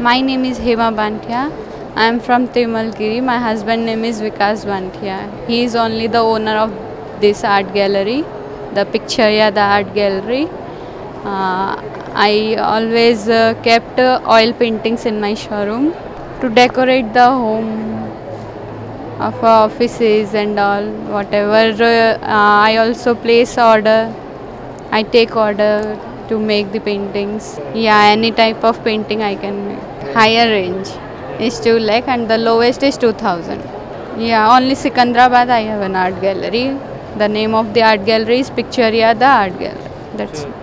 My name is Hema Banthia. I am from Timalgiri. My husband name is Vikas Banthia. He is only the owner of this art gallery, the Picturia, the art gallery. Uh, I always uh, kept uh, oil paintings in my showroom to decorate the home of offices and all whatever. Uh, I also place order. I take order to make the paintings. Yeah, any type of painting I can make. Higher range is 2 lakh and the lowest is 2000. Yeah, only Secunderabad I have an art gallery. The name of the art gallery is Picturia the art gallery. That's it.